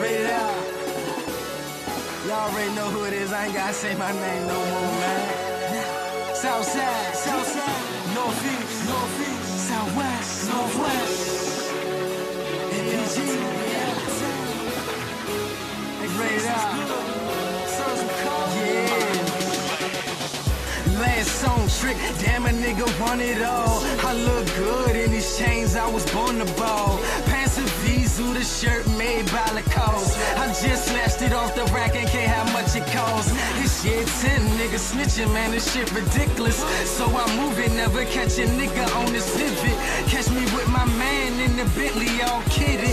Rated out. Y'all already know who it is. I ain't gotta say my name no more, man. Southside, Southside, Northeast, Northeast, Southwest, Northwest. NPG, yeah. They rated out. Yeah. Last song trick, damn a nigga want it all. I look good in these chains, I was born to ball. The shirt made by Lacoste. I just snatched it off the rack and care how much it costs. This year 10 niggas snitching, man, this shit ridiculous. So I move it, never catch a nigga on this pivot. Catch me with my man in the Bentley, all kidded.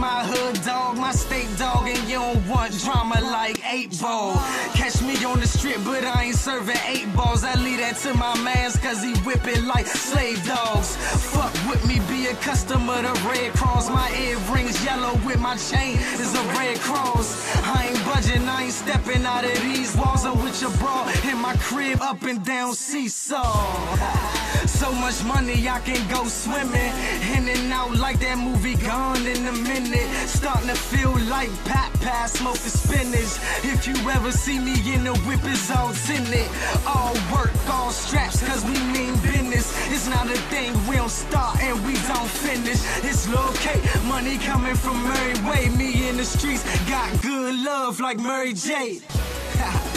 My hood dog, my state dog, and you don't want drama like 8 ball. Catch me on the strip, but I ain't serving 8 balls. I leave that to my mans, cause he whippin' like slave dogs. Fuck with me, be a customer to Red Cross. My earrings yellow with my chain is a Red Cross. I ain't budging, I ain't stepping out of these walls. I'm with your bra in my crib, up and down seesaw. Much money, I can go swimming. In and out like that movie gone in a minute. Starting to feel like Pat Pass smoking spinach. If you ever see me in the whip, it's all it. All work, all straps, cause we mean business. It's not a thing, we don't start and we don't finish. It's locate, money coming from Murray Way. Me in the streets, got good love like Mary J.